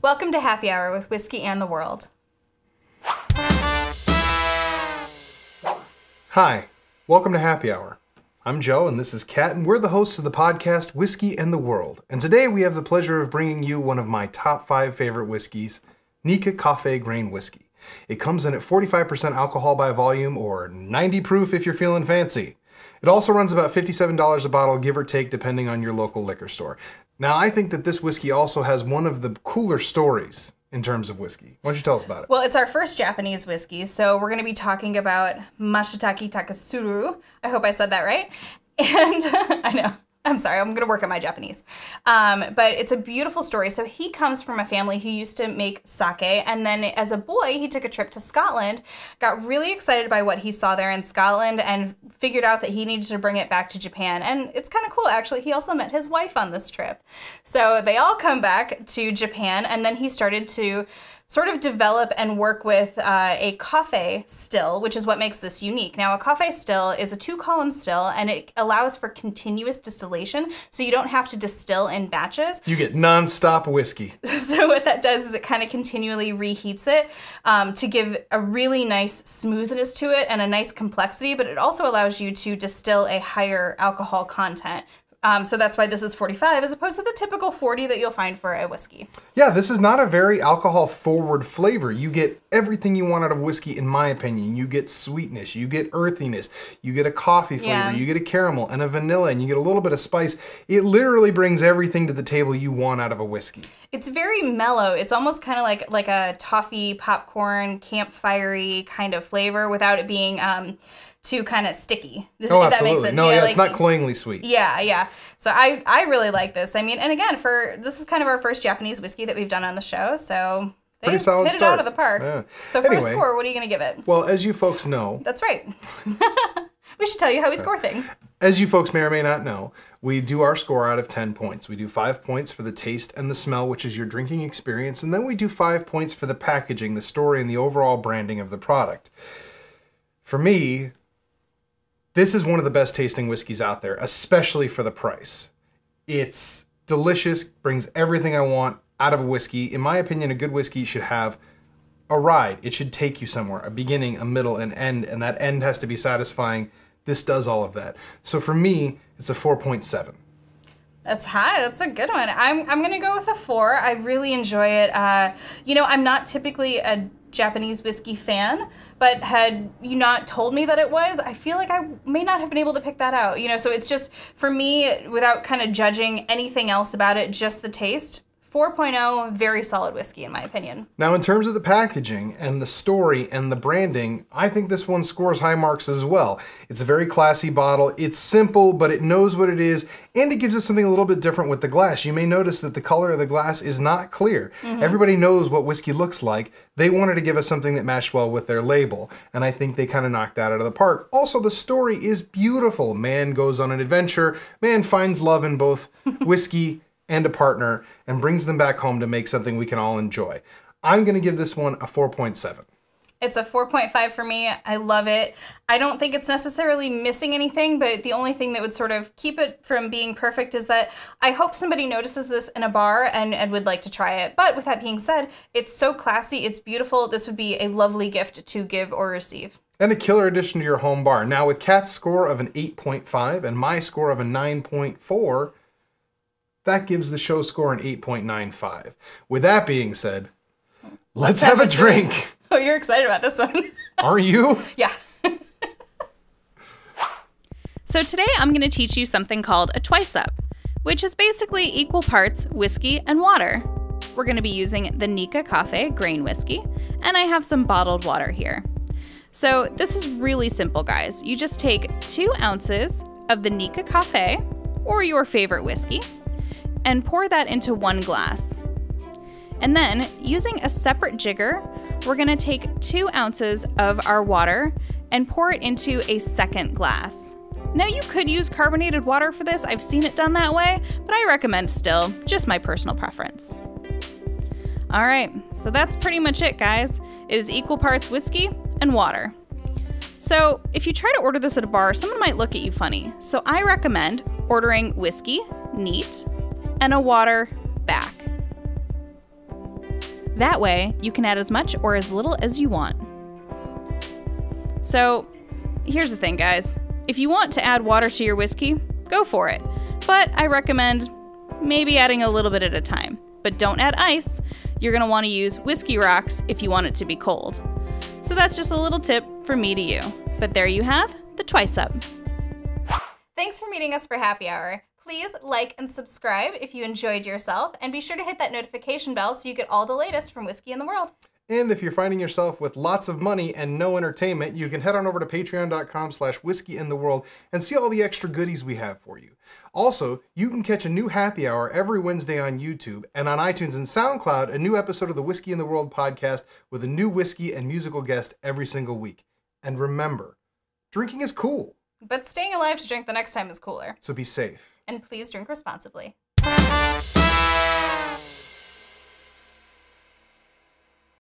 Welcome to Happy Hour with Whiskey and the World. Hi, welcome to Happy Hour. I'm Joe, and this is Kat, and we're the hosts of the podcast Whiskey and the World. And today we have the pleasure of bringing you one of my top five favorite whiskeys, Nikka Coffey Grain Whiskey. It comes in at 45% alcohol by volume, or 90 proof if you're feeling fancy. It also runs about $57 a bottle, give or take, depending on your local liquor store. Now, I think that this whiskey also has one of the cooler stories in terms of whiskey. Why don't you tell us about it? Well, it's our first Japanese whiskey, so we're going to be talking about Mashitake Takasuru. I hope I said that right. And I know. I'm sorry, I'm gonna work on my Japanese. Um, but it's a beautiful story. So he comes from a family who used to make sake, and then as a boy, he took a trip to Scotland, got really excited by what he saw there in Scotland, and figured out that he needed to bring it back to Japan. And it's kind of cool, actually. He also met his wife on this trip. So they all come back to Japan, and then he started to sort of develop and work with uh, a Coffey still, which is what makes this unique. Now, a Coffey still is a two column still and it allows for continuous distillation, so you don't have to distill in batches. You get non-stop whiskey. so, what that does is it kind of continually reheats it um, to give a really nice smoothness to it and a nice complexity, but it also allows you to distill a higher alcohol content um, so that's why this is 45 as opposed to the typical 40 that you'll find for a whiskey. Yeah, this is not a very alcohol forward flavor. You get everything you want out of whiskey, in my opinion. You get sweetness, you get earthiness, you get a coffee flavor, yeah. you get a caramel and a vanilla, and you get a little bit of spice. It literally brings everything to the table you want out of a whiskey. It's very mellow. It's almost kind of like like a toffee popcorn campfirey kind of flavor without it being. Um, too kind of sticky. Oh, absolutely. No, yeah, yeah like, it's not cloyingly sweet. Yeah, yeah. So I I really like this. I mean, and again, for this is kind of our first Japanese whiskey that we've done on the show, so they Pretty solid hit start. it out of the park. Yeah. So for anyway, a score, what are you going to give it? Well, as you folks know, that's right. we should tell you how we score things. As you folks may or may not know, we do our score out of 10 points. We do 5 points for the taste and the smell, which is your drinking experience, and then we do 5 points for the packaging, the story, and the overall branding of the product. For me, this is one of the best tasting whiskeys out there, especially for the price. It's delicious, brings everything I want out of a whiskey. In my opinion, a good whiskey should have a ride. It should take you somewhere, a beginning, a middle, an end, and that end has to be satisfying. This does all of that. So for me, it's a 4.7. That's high. That's a good one. I'm, I'm going to go with a four. I really enjoy it. Uh, you know, I'm not typically a Japanese whiskey fan, but had you not told me that it was, I feel like I may not have been able to pick that out. You know, so it's just for me, without kind of judging anything else about it, just the taste. 4.0, very solid whiskey in my opinion. Now, in terms of the packaging and the story and the branding, I think this one scores high marks as well. It's a very classy bottle. It's simple, but it knows what it is, and it gives us something a little bit different with the glass. You may notice that the color of the glass is not clear. Mm-hmm. Everybody knows what whiskey looks like. They wanted to give us something that matched well with their label, and I think they kind of knocked that out of the park. Also, the story is beautiful. Man goes on an adventure, man finds love in both whiskey and a partner and brings them back home to make something we can all enjoy. I'm going to give this one a 4.7. It's a 4.5 for me. I love it. I don't think it's necessarily missing anything, but the only thing that would sort of keep it from being perfect is that I hope somebody notices this in a bar and, and would like to try it. But with that being said, it's so classy, it's beautiful. This would be a lovely gift to give or receive. And a killer addition to your home bar. Now, with Kat's score of an 8.5 and my score of a 9.4, that gives the show score an 8.95. With that being said, let's, let's have, have, a drink. drink. Oh, you're excited about this one. Are you? Yeah. so today I'm going to teach you something called a twice up, which is basically equal parts whiskey and water. We're going to be using the Nikka Coffey grain whiskey, and I have some bottled water here. So this is really simple, guys. You just take two ounces of the Nikka Coffey, or your favorite whiskey and pour that into one glass. And then, using a separate jigger, we're gonna take two ounces of our water and pour it into a second glass. Now, you could use carbonated water for this, I've seen it done that way, but I recommend still, just my personal preference. All right, so that's pretty much it, guys. It is equal parts whiskey and water. So, if you try to order this at a bar, someone might look at you funny. So, I recommend ordering whiskey, neat, and a water back. That way, you can add as much or as little as you want. So, here's the thing, guys. If you want to add water to your whiskey, go for it. But I recommend maybe adding a little bit at a time. But don't add ice. You're going to want to use whiskey rocks if you want it to be cold. So that's just a little tip from me to you. But there you have the Twice Up. Thanks for meeting us for happy hour. Please like and subscribe if you enjoyed yourself, and be sure to hit that notification bell so you get all the latest from Whiskey and the World. And if you're finding yourself with lots of money and no entertainment, you can head on over to patreon.com slash whiskey and the world and see all the extra goodies we have for you. Also, you can catch a new happy hour every Wednesday on YouTube and on iTunes and SoundCloud, a new episode of the Whiskey and the World podcast with a new whiskey and musical guest every single week. And remember, drinking is cool. But staying alive to drink the next time is cooler. So be safe. And please drink responsibly.